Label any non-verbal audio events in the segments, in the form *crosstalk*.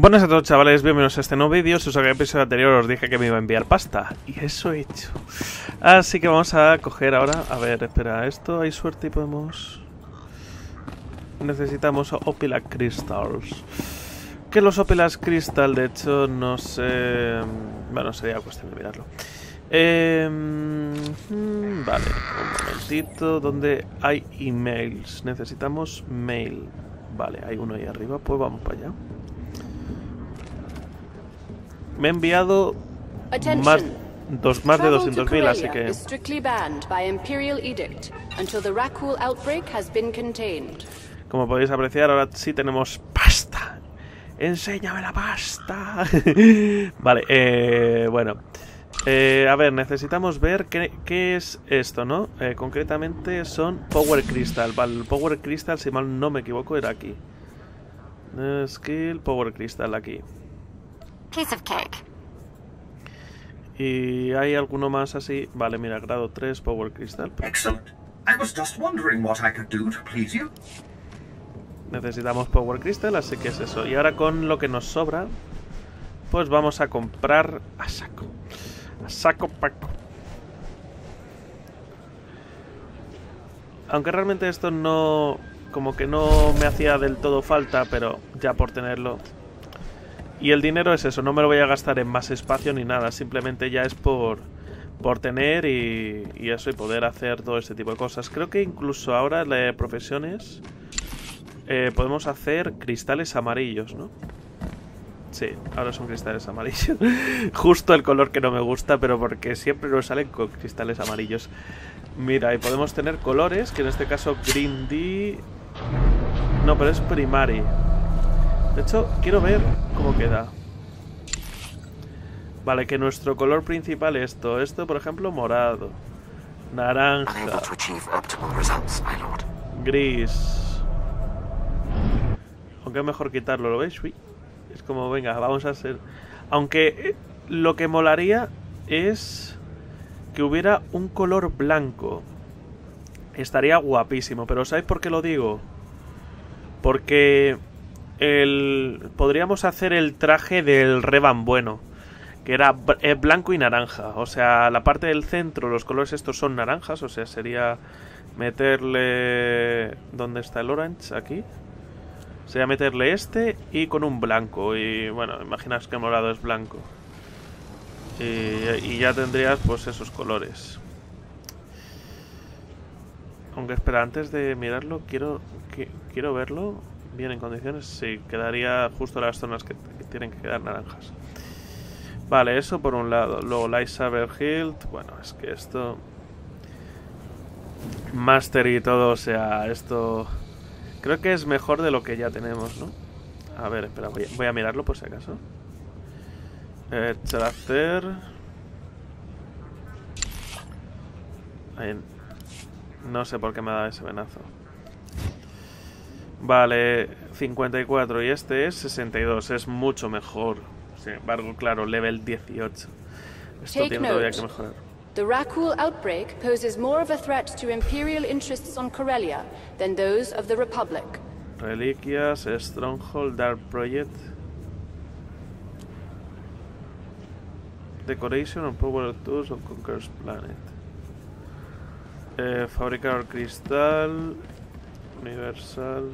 Buenas a todos chavales, bienvenidos a este nuevo vídeo. Si os el episodio anterior os dije que me iba a enviar pasta Y eso he hecho. Así que vamos a coger ahora A ver, espera, esto hay suerte y podemos... Necesitamos Opila Crystals. Que los Opilas Crystal de hecho no sé... Bueno, sería cuestión de mirarlo. Eh, Vale, un momentito ¿Dónde hay emails? Necesitamos mail. Vale, hay uno ahí arriba, pues vamos para allá me ha enviado más, dos, más de 200.000, así que... Como podéis apreciar, ahora sí tenemos pasta. ¡Enséñame la pasta! *laughs* vale, eh, bueno. Eh, a ver, necesitamos ver qué, qué es esto, ¿no? Eh, concretamente son Power Crystal. Vale, el Power Crystal, si mal no me equivoco, era aquí. skill, Power Crystal, aquí. Piece of cake. ¿Y hay alguno más así? Vale, mira, grado 3, Power Crystal. Excellent. I was just wondering what I could do to please you. Necesitamos Power Crystal, así que es eso. Y ahora con lo que nos sobra, pues vamos a comprar a saco. A saco paco. Aunque realmente esto no... Como que no me hacía del todo falta, pero ya por tenerlo y el dinero es eso, no me lo voy a gastar en más espacio ni nada, simplemente ya es por, por tener y, eso y poder hacer todo este tipo de cosas. Creo que incluso ahora las profesiones eh, podemos hacer cristales amarillos, ¿no? Sí, ahora son cristales amarillos. *laughs* Justo el color que no me gusta, pero porque siempre nos salen con cristales amarillos. Mira, y podemos tener colores, que en este caso Green D... No, pero es Primary. De hecho, quiero ver cómo queda. Vale, que nuestro color principal es esto. Esto, por ejemplo, morado. Naranja. Gris. Aunque es mejor quitarlo, ¿lo veis? Es como, venga, vamos a hacer... Aunque eh, lo que molaría es que hubiera un color blanco. Estaría guapísimo, pero ¿sabéis por qué lo digo? Porque el, podríamos hacer el traje del Revan bueno, que era eh, blanco y naranja. O sea, la parte del centro, los colores estos son naranjas, o sea, sería meterle... ¿Dónde está el orange? Aquí. Sería meterle este y con un blanco. Y bueno, imaginaos que morado es blanco. Y, y ya tendrías pues esos colores. Aunque espera, antes de mirarlo, quiero, quiero verlo bien en condiciones, sí, quedaría justo las zonas que, tienen que quedar naranjas. Vale, eso por un lado. Luego Saber Hilt. Bueno, es que esto... Master y todo, o sea, esto... Creo que es mejor de lo que ya tenemos, ¿no? A ver, espera, voy a, mirarlo por si acaso. Eh. No sé por qué me ha dado ese venazo. Vale, 54 y este es 62, es mucho mejor. Sin embargo, claro, level 18. Esto tiene todavía que mejorar. The Rakul outbreak poses more of a threat to Imperial interests on Corellia than those of the Republic. Reliquias, Stronghold, Dark Project. Decoration and Power Tools of Conqueror's Planet. Eh, fabricar cristal. Universal.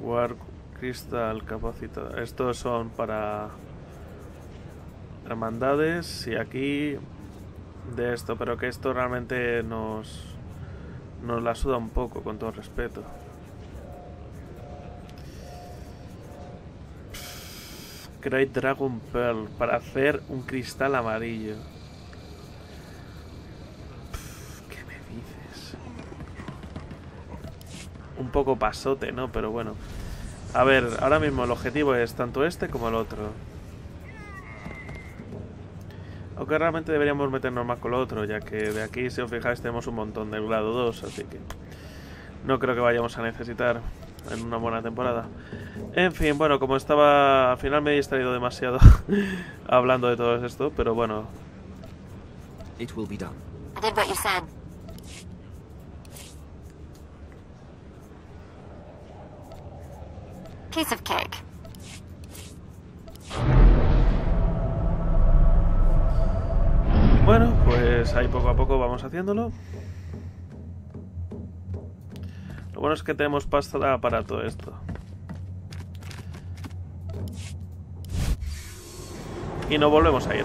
War Crystal Capacitado. Estos son para hermandades y aquí de esto, pero que esto realmente nos nos la suda un poco, con todo respeto. Great Dragon Pearl para hacer un cristal amarillo. ¿Qué me dices? Un poco pasote, ¿no? Pero bueno. A ver, ahora mismo el objetivo es tanto este como el otro. Aunque realmente deberíamos meternos más con lo otro, ya que de aquí, si os fijáis, tenemos un montón del grado 2, así que no creo que vayamos a necesitar en una buena temporada. En fin, bueno, como estaba... Al final me he distraído demasiado *laughs* hablando de todo esto, pero bueno. Cake. Bueno, pues ahí poco a poco vamos haciéndolo. Lo bueno es que tenemos pasta para todo esto. Y no volvemos a ir.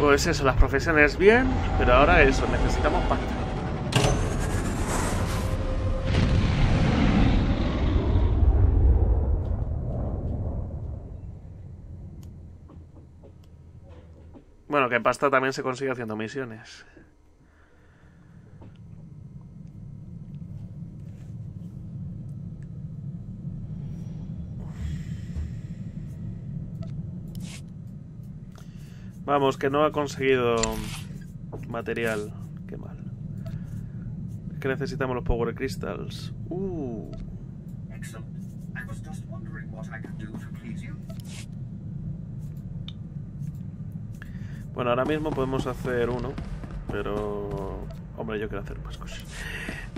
Pues eso, las profesiones bien, pero ahora eso, necesitamos pasta. Bueno, que pasta también se consigue haciendo misiones. Vamos, que no ha conseguido material. Qué mal. Es que necesitamos los Power Crystals. Uh. Excellent. I was just wondering what I could do to please you. Bueno, ahora mismo podemos hacer uno, pero... Hombre, yo quiero hacer más cosas.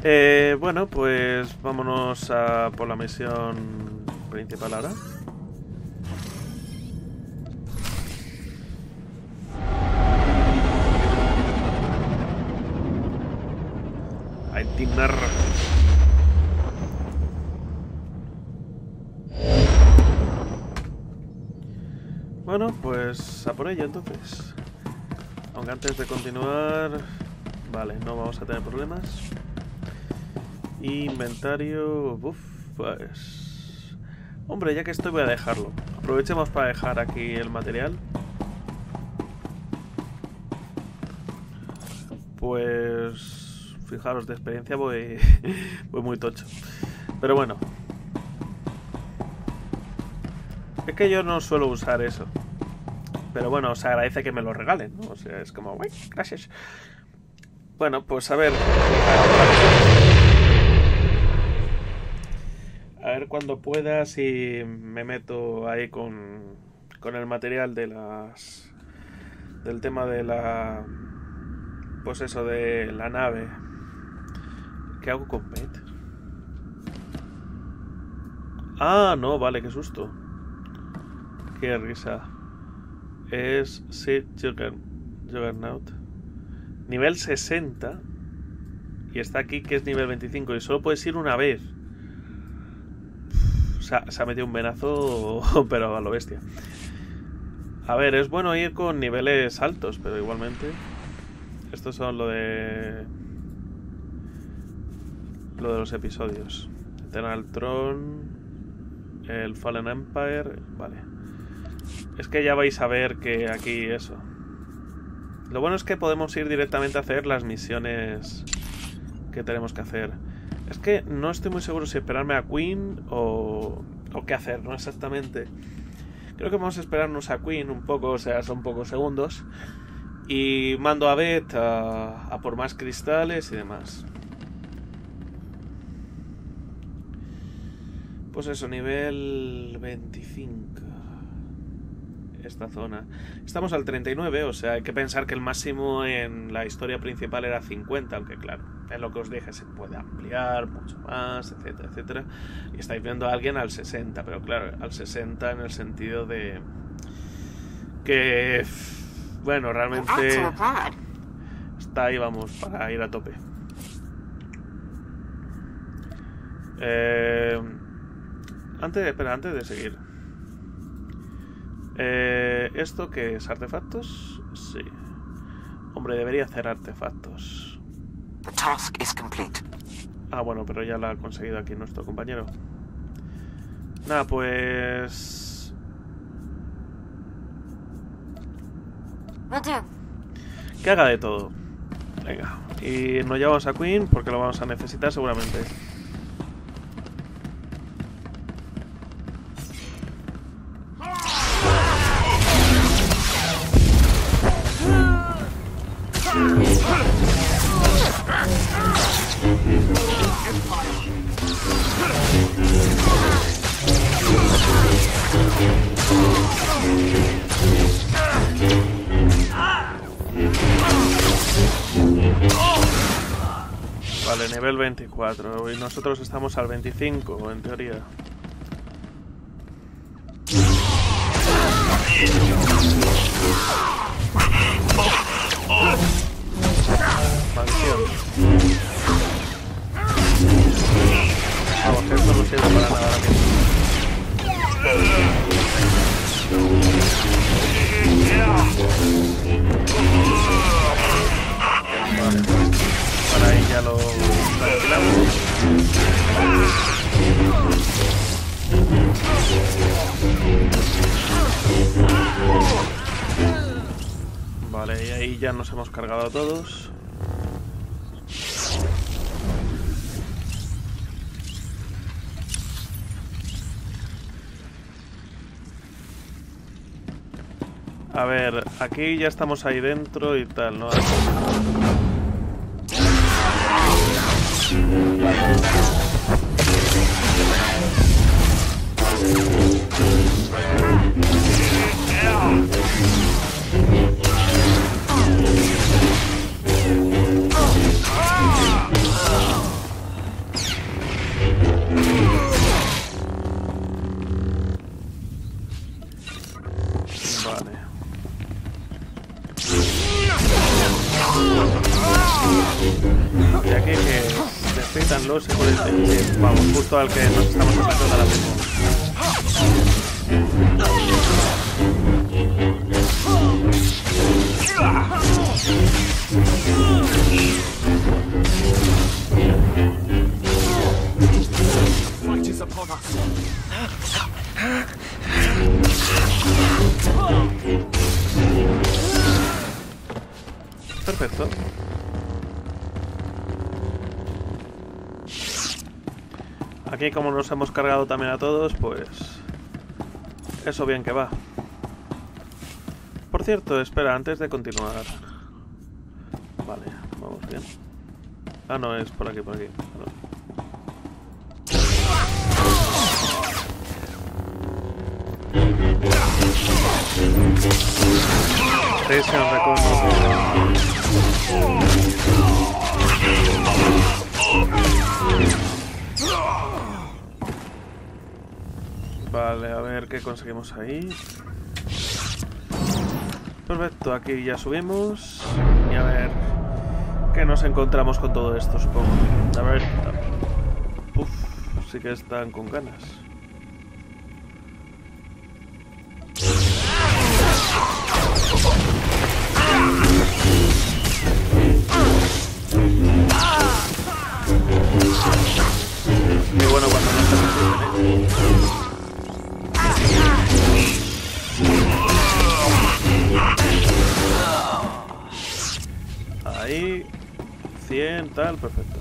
Eh, bueno, pues vámonos a por la misión principal ahora. A indignar. Bueno, pues a por ello entonces. Antes de continuar... Vale, no vamos a tener problemas. Inventario... Uf, pues... Hombre, ya que estoy voy a dejarlo. Aprovechemos para dejar aquí el material. Pues... Fijaros, de experiencia voy, *laughs* voy muy tocho. Pero bueno. Es que yo no suelo usar eso. Pero bueno, se agradece que me lo regalen, ¿no? O sea, es como, "Uy, gracias. Bueno, pues a ver. A ver cuando pueda si me meto ahí con, con el material de las. del tema de la. Pues eso, de la nave. ¿Qué hago con Pet? Ah, no, vale, qué susto. Qué risa. Es Jugger- Juggernaut. Nivel 60. Y está aquí que es nivel 25. Y solo puedes ir una vez. Se ha, se ha metido un venazo, *laughs* pero a lo bestia. A ver, es bueno ir con niveles altos, pero igualmente. Estos son lo de. Lo de los episodios. Eternal Throne. El Fallen Empire. Vale. Es que ya vais a ver que aquí eso. Lo bueno es que podemos ir directamente a hacer las misiones que tenemos que hacer. Es que no estoy muy seguro si esperarme a Queen o, o qué hacer, ¿no? Exactamente. Creo que vamos a esperarnos a Queen un poco, o sea, son pocos segundos. Y mando a Beth a, a por más cristales y demás. Pues eso, nivel 25. Esta zona. Estamos al 39, o sea, hay que pensar que el máximo en la historia principal era 50, aunque claro, es lo que os dije, se puede ampliar mucho más, etcétera, etcétera. Y estáis viendo a alguien al 60, pero claro, al 60 en el sentido de que, bueno, realmente está ahí, vamos, para ir a tope. Eh, antes, espera, antes de seguir. Eh, ¿Esto qué es? ¿Artefactos? Sí. Hombre, debería hacer artefactos. The task is complete. Ah, bueno, pero ya lo ha conseguido aquí nuestro compañero. Nada, pues... Que haga de todo. Venga. Y nos llevamos a Queen porque lo vamos a necesitar seguramente. Vale, nivel 24. Y nosotros estamos al 25, en teoría. Vale, y ahí ya nos hemos cargado todos. A ver, aquí ya estamos ahí dentro y tal, ¿no? Como nos hemos cargado también a todos, pues... Eso bien que va. Por cierto, espera, antes de continuar... Vale, vamos bien. Ah, no, es por aquí, por aquí. Perdón. Presión recono. Vale, a ver qué conseguimos ahí. Perfecto, aquí ya subimos. Y a ver qué nos encontramos con todo esto, supongo. A ver. Uf, sí que están con ganas. 100, tal, perfecto.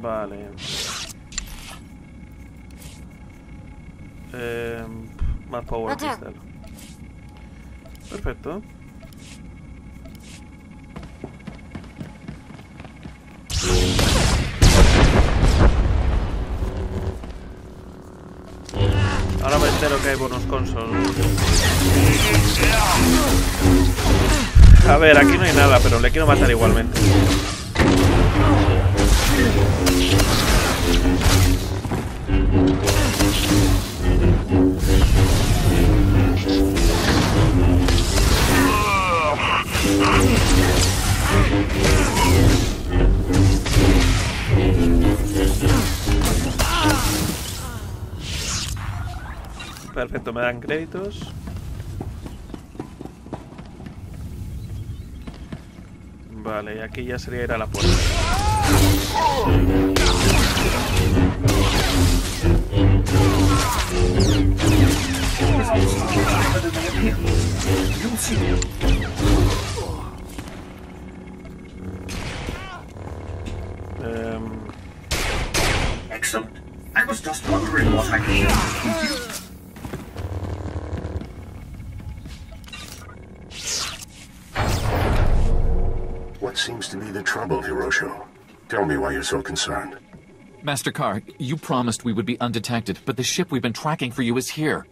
Vale. Eh, más power crystal. Perfecto. Ahora me entero que hay bonus console. A ver, aquí no hay nada, pero le quiero matar igualmente. Perfecto, me dan créditos. Vale, aquí ya sería ir a la puerta. was just wondering what I could do. What seems to be the trouble, Hiroshio? Tell me why you're so concerned. Master Carr, you promised we would be undetected, but the ship we've been tracking for you is here.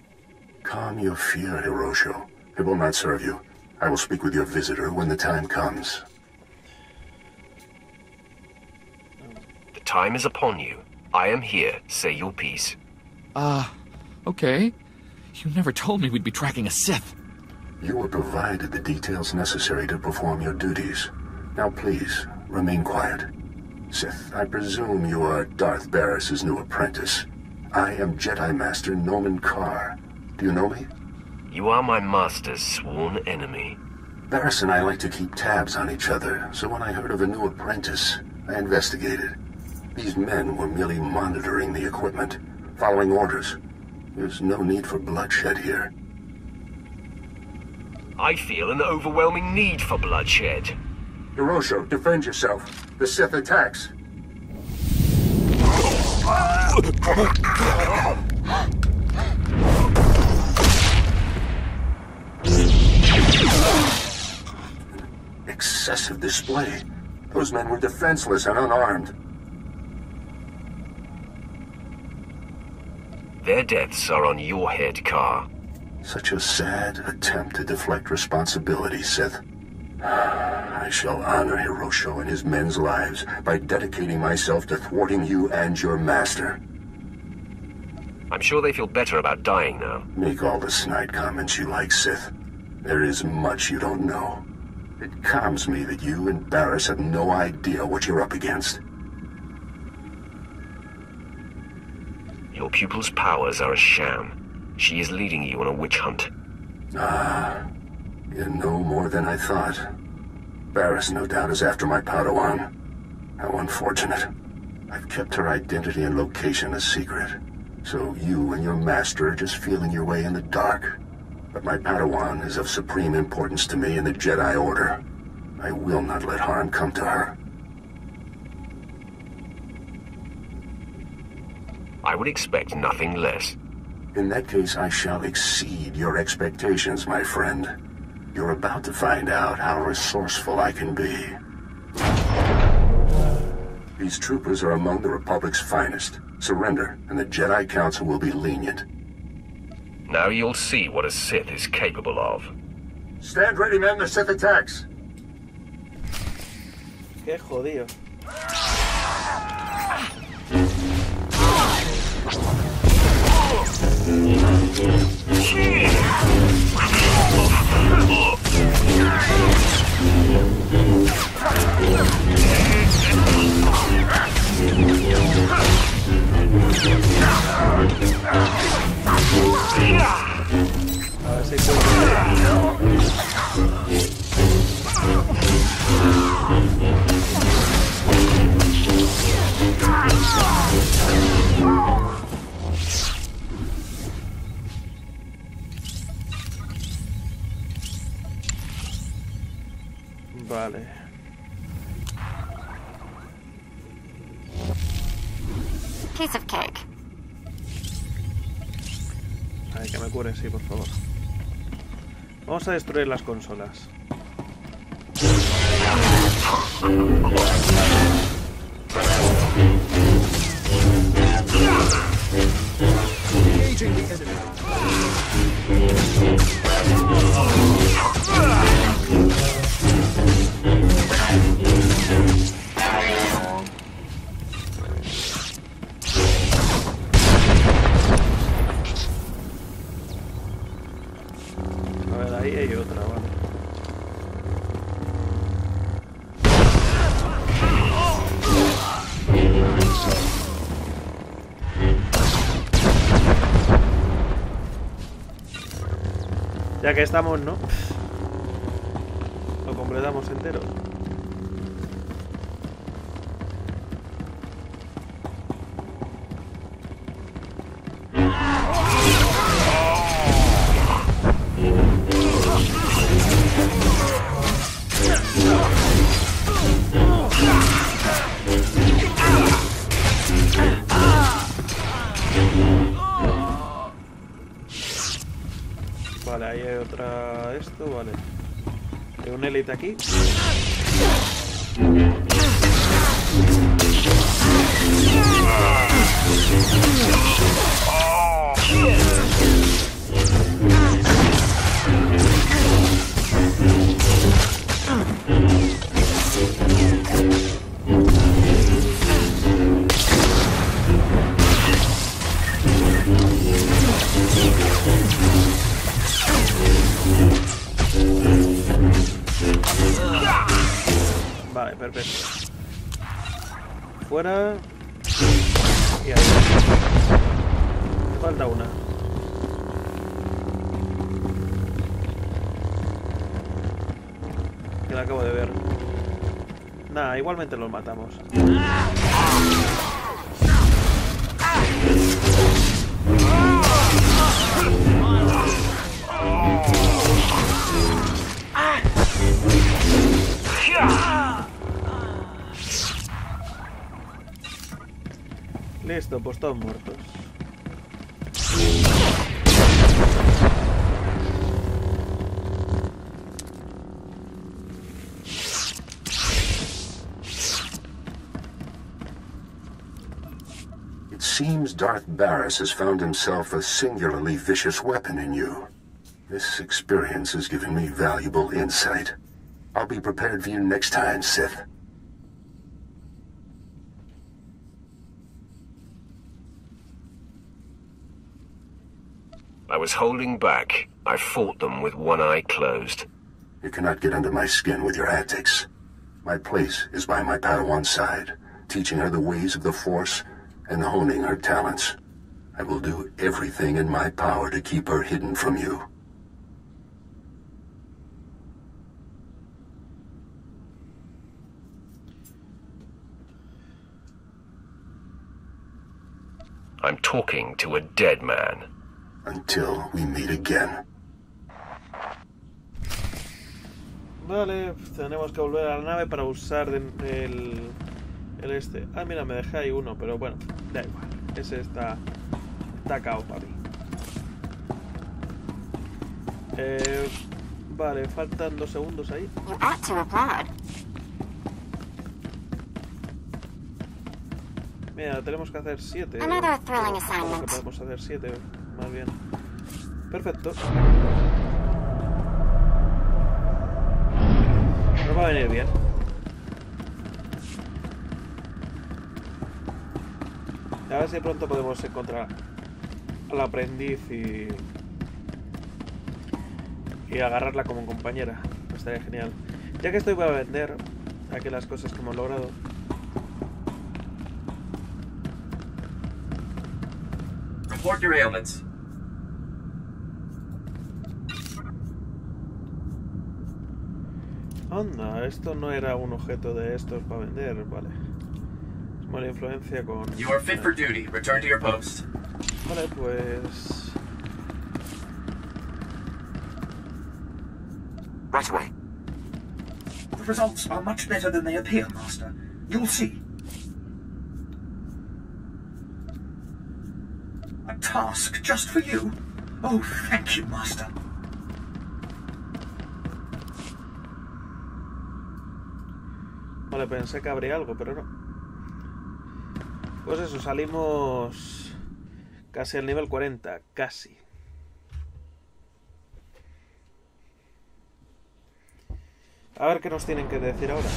Calm your fear, Hiroshio. It will not serve you. I will speak with your visitor when the time comes. The time is upon you. I am here. Say your piece. Ah, okay. You never told me we'd be tracking a Sith. You were provided the details necessary to perform your duties. Now please, remain quiet. Sith, I presume you are Darth Barris's new apprentice. I am Jedi Master Norman Carr. Do you know me? You are my master's sworn enemy. Barris and I like to keep tabs on each other, so when I heard of a new apprentice, I investigated. These men were merely monitoring the equipment, following orders. There's no need for bloodshed here. I feel an overwhelming need for bloodshed. Hirosho, defend yourself. The Sith attacks. Excessive display. Those men were defenseless and unarmed. Their deaths are on your head, Carr. Such a sad attempt to deflect responsibility, Sith. I shall honor Hirosho and his men's lives by dedicating myself to thwarting you and your master. I'm sure they feel better about dying now. Make all the snide comments you like, Sith. There is much you don't know. It calms me that you and Barris have no idea what you're up against. Your pupil's powers are a sham. She is leading you on a witch hunt. Ah, you know more than I thought. Barris, no doubt, is after my Padawan. How unfortunate. I've kept her identity and location a secret. So you and your master are just feeling your way in the dark. But my Padawan is of supreme importance to me in the Jedi Order. I will not let harm come to her. I would expect nothing less. In that case, I shall exceed your expectations, my friend. You're about to find out how resourceful I can be. These troopers are among the Republic's finest. Surrender, and the Jedi Council will be lenient. Now you'll see what a Sith is capable of. Stand ready, men. The Sith attacks. Qué jodido. A Vale. Piece of cake. Ay, que me cure, sí, por favor. Vamos a destruir las consolas. Estamos, ¿no? Lo completamos entero. Otra... Esto, vale. Hay un élite aquí. Vale, perfecto. Fuera. Y ahí. Falta una. Que la acabo de ver. Nada, igualmente los matamos. Pues todos muertos. It seems Darth Barris has found himself a singularly vicious weapon in you. This experience has given me valuable insight. I'll be prepared for you next time, Sith. I was holding back. I fought them with one eye closed. You cannot get under my skin with your antics. My place is by my Padawan's side, teaching her the ways of the Force and honing her talents. I will do everything in my power to keep her hidden from you. I'm talking to a dead man. Until we meet again. Vale, tenemos que volver a la nave para usar de- el, el este. Ah, mira, me dejé ahí uno, pero bueno, da igual. Ese está, está cao para mí. Eh, vale, faltan dos segundos ahí. You ought to applaud. Mira, tenemos que hacer siete. Another thrilling assignment. podemos hacer siete, más bien. Perfecto. Nos va a venir bien. A ver si pronto podemos encontrar al aprendiz y. y agarrarla como compañera. Estaría genial. Ya que estoy, voy a vender aquí las cosas que hemos logrado. Report your ailments. Anda, esto no era un objeto de estos para vender, vale. Es mala influencia con... You are fit for duty. Return to your post. Vale, pues... Right away. The results are much better than they appear, Master. You'll see. Task just for you? Oh, thank you, Master. Vale, pensé que habría algo, pero no. Pues eso, salimos casi al nivel 40, casi. A ver qué nos tienen que decir ahora.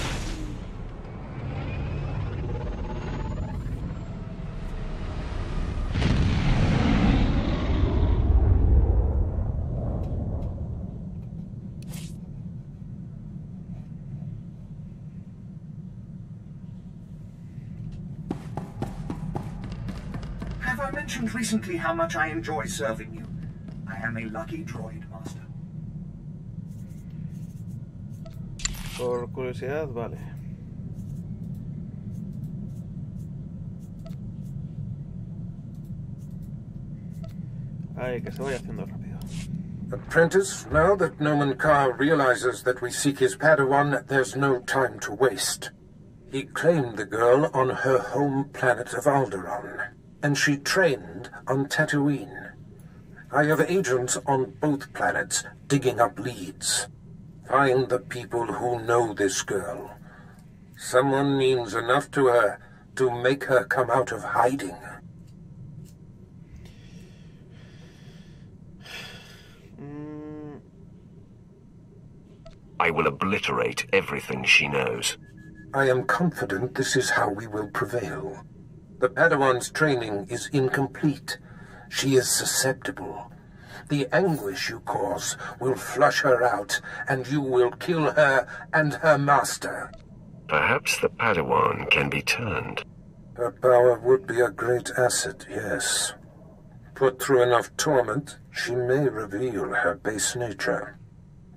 Mentioned recently how much I enjoy serving you? I am a lucky droid, Master. Por curiosidad, vale. Ay, que se vaya haciendo rápido. Apprentice, now that Noman Carr realizes that we seek his Padawan, there's no time to waste. He claimed the girl on her home planet of Alderaan, and she trained on Tatooine. I have agents on both planets digging up leads. Find the people who know this girl. Someone means enough to her to make her come out of hiding. I will obliterate everything she knows. I am confident this is how we will prevail. The Padawan's training is incomplete. She is susceptible. The anguish you cause will flush her out, and you will kill her and her master. Perhaps the Padawan can be turned. Her power would be a great asset, yes. Put through enough torment, she may reveal her base nature.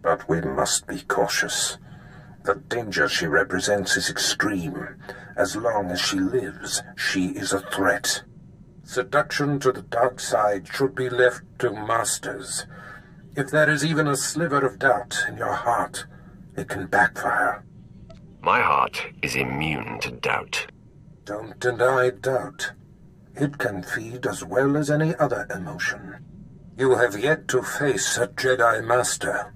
But we must be cautious. The danger she represents is extreme. As long as she lives, she is a threat. Seduction to the dark side should be left to masters. If there is even a sliver of doubt in your heart, it can backfire. My heart is immune to doubt. Don't deny doubt. It can feed as well as any other emotion. You have yet to face a Jedi Master.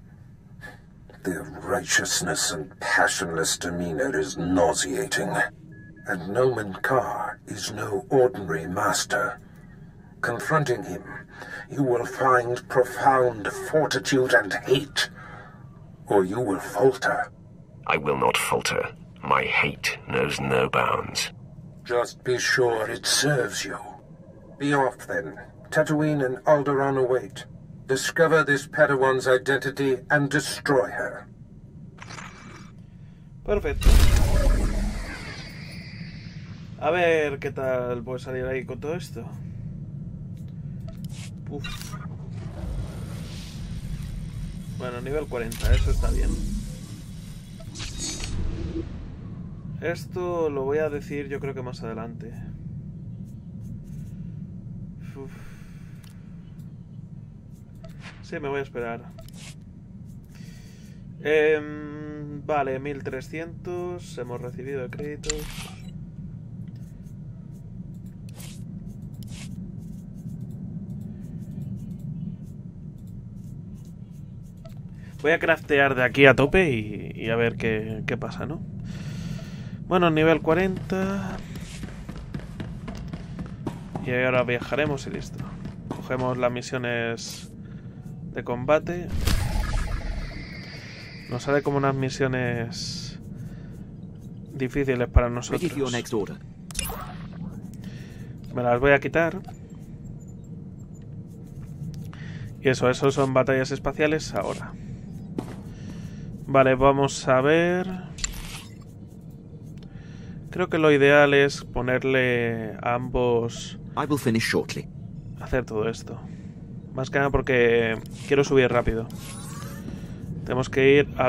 Their righteousness and passionless demeanor is nauseating. And Noman Carr is no ordinary master. Confronting him, you will find profound fortitude and hate. Or you will falter. I will not falter. My hate knows no bounds. Just be sure it serves you. Be off then. Tatooine and Alderaan await. Discover this Padawan's identity and destroy her. perfecto. A ver qué tal puede salir ahí con todo esto. Uf. Bueno, nivel 40, eso está bien. Esto lo voy a decir yo creo que más adelante. Uf. Sí, me voy a esperar. Em, vale, 1300. Hemos recibido créditos. Voy a craftear de aquí a tope y, y a ver qué, qué pasa, ¿no? Bueno, nivel 40. Y ahora viajaremos y listo. Cogemos las misiones de combate. Nos sale como unas misiones difíciles para nosotros. Me las voy a quitar. Y eso, eso son batallas espaciales ahora. Vale, vamos a ver. Creo que lo ideal es ponerle a ambos I will finish shortly. hacer todo esto. Más que nada porque quiero subir rápido. Tenemos que ir a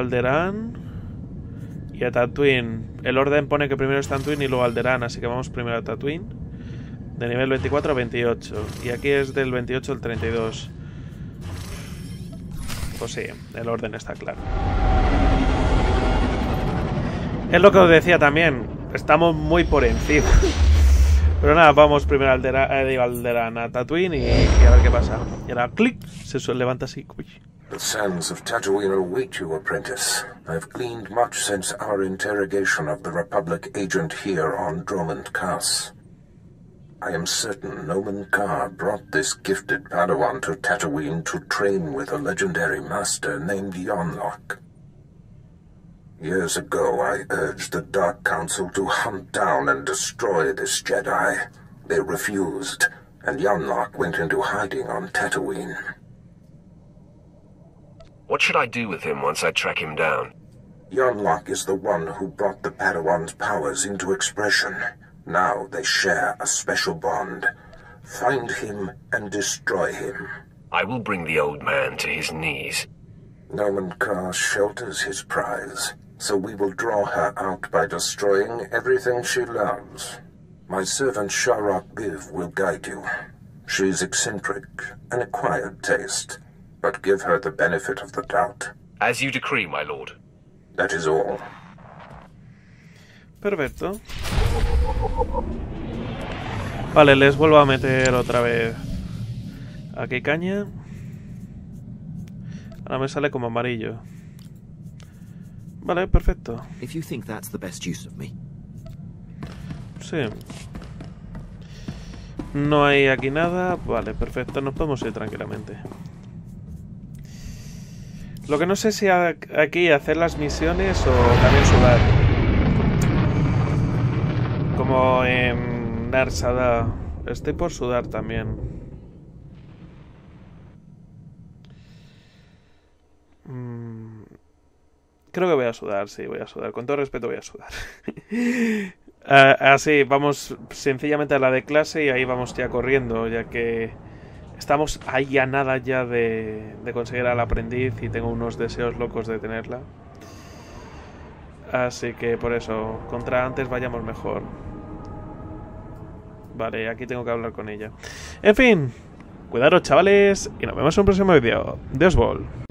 y a Tatooine. El orden pone que primero es Tatooine y luego Alderaan, así que vamos primero a Tatooine. De nivel 24 a 28. Y aquí es del 28 al 32. Pues sí, el orden está claro. Es lo que os decía también. Estamos muy por encima. Pero nada, vamos primero al Alderaan, eh, digo, Alderaan a Tatooine y, y a ver qué pasa. Y ahora, clic, se levanta así. Uy. The sands of Tatooine await you, apprentice. I've gleaned much since our interrogation of the Republic agent here on Dromund Kaas. I am certain Noman Carr brought this gifted Padawan to Tatooine to train with a legendary master named Yonlock. Years ago, I urged the Dark Council to hunt down and destroy this Jedi. They refused, and Yonlock went into hiding on Tatooine. What should I do with him once I track him down? Yonlock is the one who brought the Padawan's powers into expression. Now they share a special bond. Find him and destroy him. I will bring the old man to his knees. Noman Carr shelters his prize, so we will draw her out by destroying everything she loves. My servant Sharok Biv will guide you. She is eccentric, an acquired taste, but give her the benefit of the doubt. As you decree, my lord. That is all. Perfecto. Vale, les vuelvo a meter otra vez aquí caña. Ahora me sale como amarillo. Vale, perfecto. If you think that's the best use of me. Sí. No hay aquí nada. Vale, perfecto. Nos podemos ir tranquilamente. Lo que no sé si aquí hacer las misiones o también sudar. Como en Narsada. Estoy por sudar también. Mm, Creo que voy a sudar, sí, voy a sudar. Con todo respeto voy a sudar. *laughs* Ah, Así, vamos sencillamente a la de clase y ahí vamos ya corriendo, ya que estamos ahí a nada ya de, conseguir al aprendiz y tengo unos deseos locos de tenerla. Así que por eso, contra antes vayamos mejor. Vale, aquí tengo que hablar con ella. En fin, cuidaros chavales y nos vemos en un próximo vídeo. Dios Ball.